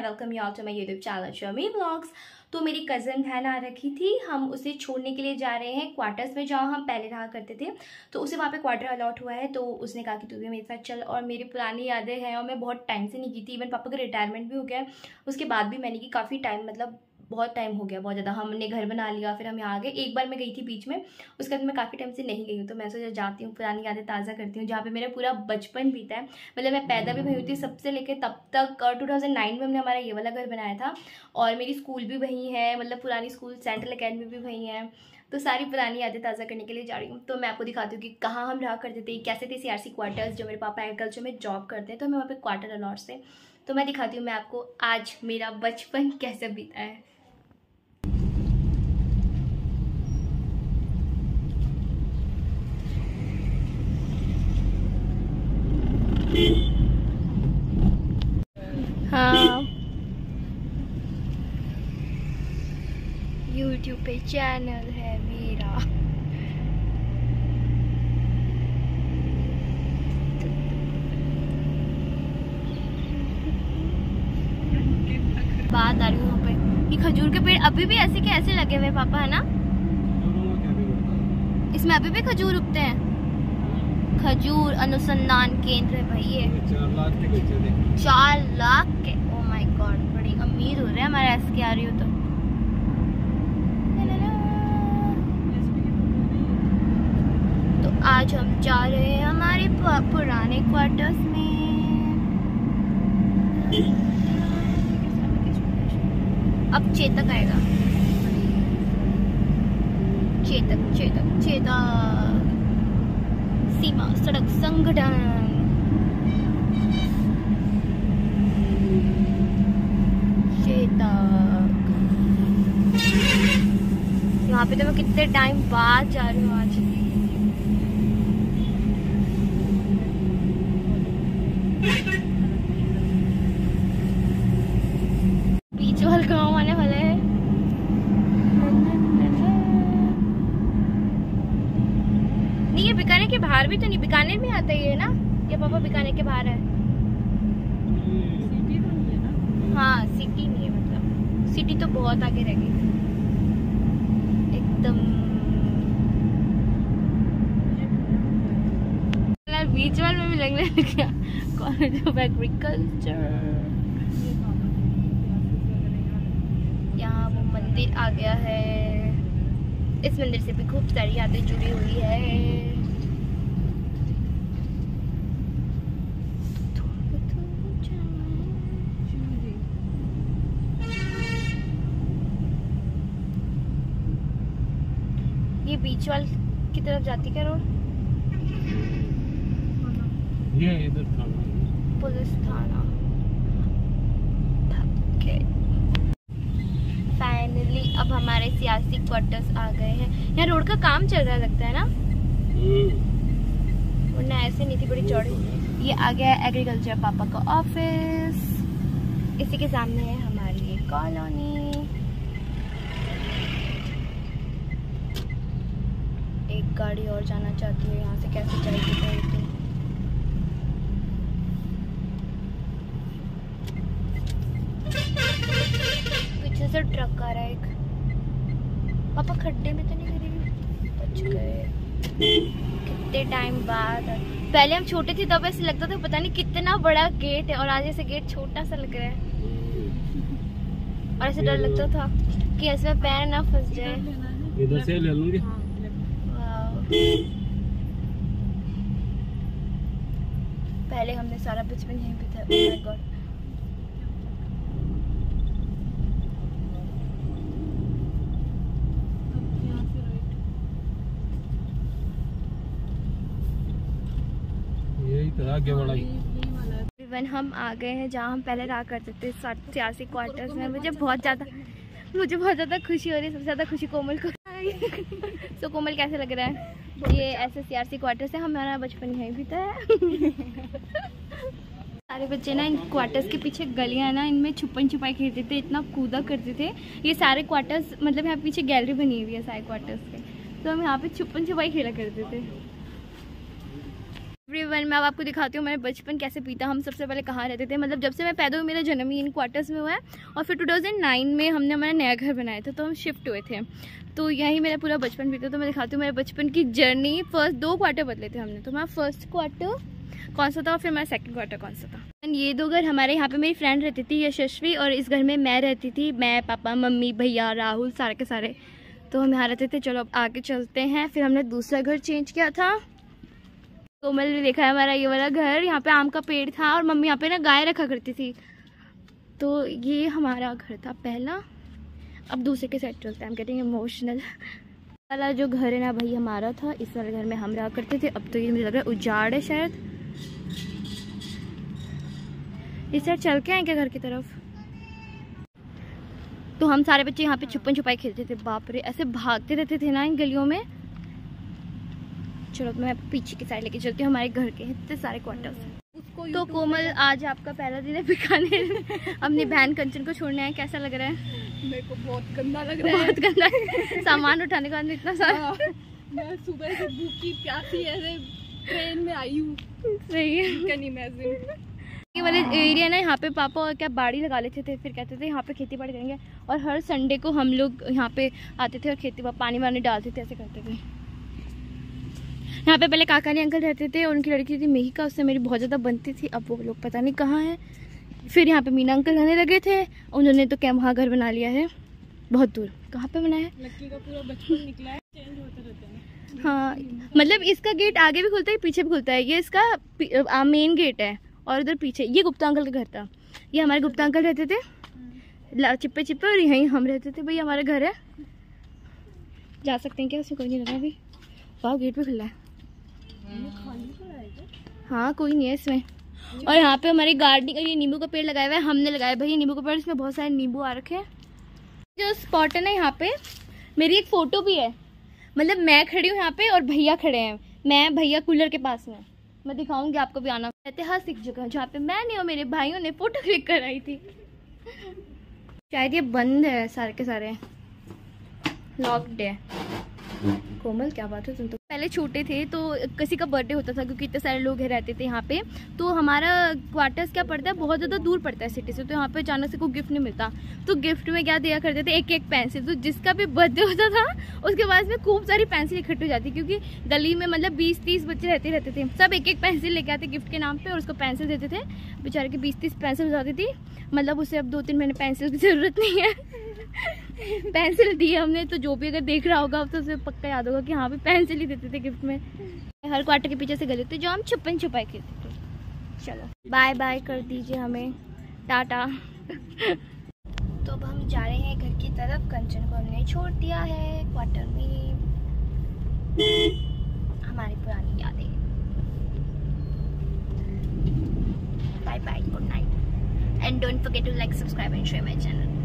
I welcome you all to my YouTube channel Sharmi blogs तो मेरी cousin बहन आ रखी थी, हम उसे छोड़ने के लिए जा रहे हैं क्वार्टर्स में, जहाँ हम पहले रहा करते थे। तो उसे वहाँ पे क्वार्टर अलॉट हुआ है तो उसने कहा कि तू भी मेरे साथ चल और मेरी पुरानी यादें हैं और मैं बहुत टाइम से नहीं की थी इवन पापा का रिटायरमेंट भी हो गया उसके बाद भी मैंने की काफ़ी टाइम मतलब बहुत टाइम हो गया, बहुत ज़्यादा। हमने घर बना लिया, फिर हम यहाँ आ गए एक बार मैं गई थी बीच में, उसके बाद मैं काफ़ी टाइम से नहीं गई हूँ तो मैं सोचा जाती हूँ, पुरानी यादें ताज़ा करती हूँ, जहाँ पे मेरा पूरा बचपन बीता है। मतलब मैं पैदा भी वही हुई थी सबसे लेकर तब तक टू थाउज़ेंड नाइन में हमने हमारा ये वाला घर बनाया था, और मेरी स्कूल भी वहीं है मतलब पुरानी स्कूल सेंट्रल अकेडमी भी वहीं है तो सारी पुरानी यादें ताज़ा करने के लिए जा रही हूँ। तो मैं आपको दिखाती हूँ कि कहाँ हम रहा करते थे, कैसे थे सी आर सी क्वार्टर्स जो मेरे पापा एग्रीकल्चर में जॉब करते हैं तो हमें वहाँ पे क्वार्टर अलॉट से। तो मैं दिखाती हूँ, मैं आपको आज मेरा बचपन कैसे बीता हाँ। यूट्यूब पे चैनल है मेरा। बात आ रही हूँ पे। ये खजूर के पेड़ अभी भी ऐसे के ऐसे लगे हुए पापा है ना? इसमें अभी भी खजूर उगते हैं? खजूर अनुसंधान केंद्र है भाई ये। चार लाख के ओ माय गॉड बड़ी अमीर हो रहे हैं हमारे ऐसे की आ रही हो तो तो आज हम जा रहे हैं हमारे पुराने क्वार्टर्स में। अब चेतक आएगा। चेतक चेतक चेतक। सीमा, सड़क संगठन। यहाँ पे तो मैं कितने टाइम बाद जा रही हूँ आज बीच वाल गाँव आने वाले हैं ये बीकानेर के बाहर भी तो नहीं बीकानेर में आता ही है ना? ये पापा बीकानेर के बाहर है? हाँ सिटी नहीं है मतलब। सिटी तो बहुत आगे रह गई। एकदम। बीच वाल में भी लगने लग गया कॉलेज ऑफ़ एग्रीकल्चर। यहाँ वो मंदिर आ गया है। इस मंदिर से भी खूब सारी यादें जुड़ी हुई है। ये बीच वाल की तरफ़ जाती क्या रोड? ये इधर थाना पुलिस थाना। फाइनली अब हमारे सियासी क्वार्टर्स आ गए हैं। यहाँ रोड का काम चल रहा लगता है ना? हम्म। वरना ऐसे नहीं थी बड़ी चौड़ी। ये आ गया एग्रीकल्चर पापा का ऑफ़िस इसी के सामने है हमारी कॉलोनी गाड़ी और जाना चाहती है यहाँ से कैसे जाएगी तो? पीछे से ट्रक आ रहा है एक। पापा खड्डे में तो नहीं गिरेगी बच गए। कितने टाइम बाद। पहले हम छोटे थे तब ऐसे लगता था पता नहीं कितना बड़ा गेट है और आज ऐसे गेट छोटा सा लग रहा है। और ऐसे डर लगता था कि ऐसे पैर ना फंस जाए। इधर से ले लूँगी। हाँ। पहले हमने सारा बचपन यहीं पे था। Oh गॉड आगे हम आ गए हैं जहाँ हम पहले रहा करते थे सियासी क्वार्टर्स में मुझे बहुत ज़्यादा मुझे बहुत ज़्यादा खुशी हो रही है सबसे ज़्यादा खुशी कोमल को। तो कोमल कैसे लग रहा है? ये S S C R C quarter है हमारा बचपन यहीं भी था सारे बच्चे ना इन क्वार्टर्स के पीछे गलियाँ ना इनमें छुपन छुपाई खेलते थे इतना कूदा करते थे। ये सारे क्वार्टर्स मतलब यहाँ पीछे गैलरी बनी हुई है सारे क्वार्टर्स के। तो हम यहाँ पे छुपन छुपाई खेला करते थे। एवरीवन मैं अब आपको दिखाती हूँ, मैंने बचपन कैसे पीता, हम सबसे पहले कहाँ रहते थे? मतलब जब से मैं पैदा हुई, मेरा जन्म ही इन क्वार्टर्स में हुआ है और फिर 2009 में हमने हमारा नया घर बनाया था तो हम शिफ्ट हुए थे। तो यही मेरा पूरा बचपन बीता तो मैं दिखाती हूँ, मेरे बचपन की जर्नी फ़र्स्ट दो क्वार्टर बदले थे हमने। तो मैं फ़र्स्ट क्वार्टर कौन सा था और फिर मेरा सेकंड क्वार्टर कौन सा था? एंड ये दो घर हमारे यहाँ पे मेरी फ्रेंड रहती थी, यशस्वी, और इस घर में मैं रहती थी, मैं, पापा, मम्मी, भैया, राहुल, सारे के सारे। तो हम यहाँ रहते थे, चलो अब आगे चलते हैं। फिर हमने दूसरा घर चेंज किया था। कोमल ने देखा है हमारा ये वाला घर, यहाँ पे आम का पेड़ था और मम्मी यहाँ पे ना गाय रखा करती थी। तो ये हमारा घर था पहला। अब दूसरे के साइड चलते हैं हम कहते हैं इमोशनल वाला जो घर है ना भाई, हमारा था, इस वाले घर में हम रहा करते थे। अब तो ये मुझे लग रहा है उजाड़ है शायद। इस साइड चल के आए क्या घर की तरफ़? तो हम सारे बच्चे यहाँ पे छुपन छुपाई खेलते थे, बाप रे, ऐसे भागते रहते थे ना इन गलियों में। चलो मैं पीछे की साइड लेके चलती हूँ हमारे घर के इतने सारे क्वार्टर्स तो कोमल आज आपका पहला दिन है पिकाने अपनी बहन कंचन को छोड़ने आए कैसा लग रहा है? मेरे को बहुत गंदा लग रहा है। बहुत गंदा सामान उठाने के बाद इतना सारा हाँ, मैं सुबह से भूखी प्यासी ऐसे ट्रेन में आई हूँ। सही है। कैन इमेजिन ये वाले एरिया ना यहाँ पे पापा और क्या बाड़ी लगा लेते थे फिर कहते थे यहाँ पे खेती बाड़ी करेंगे। और हर संडे को हम लोग यहाँ पे आते थे और खेती पानी वानी डालते थे ऐसे करते थे। यहाँ पे पहले काकानी अंकल रहते थे और उनकी लड़की थी मेहिका उससे मेरी बहुत ज़्यादा बनती थी। अब वो लोग पता नहीं कहाँ है। फिर यहाँ पे मीना अंकल रहने लगे थे। उन्होंने तो क्या वहाँ घर बना लिया है। बहुत दूर। कहाँ पे बनाया? है है। मतलब इसका गेट आगे भी खुलता है पीछे भी खुलता है। ये इसका मेन गेट है और उधर पीछे। ये गुप्ता अंकल का घर था। ये हमारे गुप्ता अंकल रहते थे। चिप्पे चिप्पे और यहीं हम रहते थे। भाई हमारा घर है। जा सकते हैं क्या? उसमें कोई नहीं लगा अभी। वाह गेट भी खुला है। हाँ कोई नहीं है इसमें। और यहाँ पे हमारी गार्डनिंग ये नींबू का पेड़ लगाया हुआ है, हमने लगाया भाई नींबू का पेड़, इसमें बहुत सारे नींबू आ रखे हैं। जो स्पॉट है ना यहाँ पे, मेरी एक फ़ोटो भी है। मतलब मैं खड़ी हूँ यहाँ पे और भैया खड़े हैं। मैं भैया कूलर के पास में। मैं दिखाऊँगी आपको भी आना। ऐतिहासिक जगह जहाँ पे मैंने और मेरे भाइयों ने फ़ोटो क्लिक कराई थी। शायद ये बंद है सारे के सारे। लॉक्ड है। कोमल, क्या बात है तो। पहले छोटे थे तो किसी का बर्थडे होता था, क्योंकि इतने सारे लोग रहते थे यहाँ पे। तो हमारा क्वार्टर्स क्या पड़ता है? बहुत ज़्यादा दूर पड़ता है सिटी से तो यहाँ पे अचानक से कोई गिफ्ट नहीं मिलता। तो गिफ्ट में क्या दिया करते थे? एक एक पेंसिल तो जिसका भी बर्थडे होता था, उसके बाद में खूब सारी पेंसिल इकट्ठी हो जाती, क्योंकि गली में मतलब बीस तीस बच्चे रहते रहते थे। सब एक एक पेंसिल लेके आते गिफ्ट के नाम पे और उसको पेंसिल देते थे। बेचारे की बीस तीस पेंसिल हो जाती थी। मतलब उसे अब दो तीन महीने पेंसिल की ज़रूरत नहीं है। पेंसिल दी हमने तो जो भी अगर देख रहा होगा तो उसे पक्का याद होगा कि हाँ भी पेंसिल ही देते थे गिफ्ट में। हर क्वार्टर के पीछे से गले थे जो हम छुपन छुपाई खेलते थे। चलो बाय बाय कर दीजिए हमें। टाटा। तो अब हम जा रहे हैं घर की तरफ़। कंचन को हमने छोड़ दिया है क्वार्टर में। हमारी पुरानी यादें। Bye bye good night and don't forget to like, subscribe and share my channel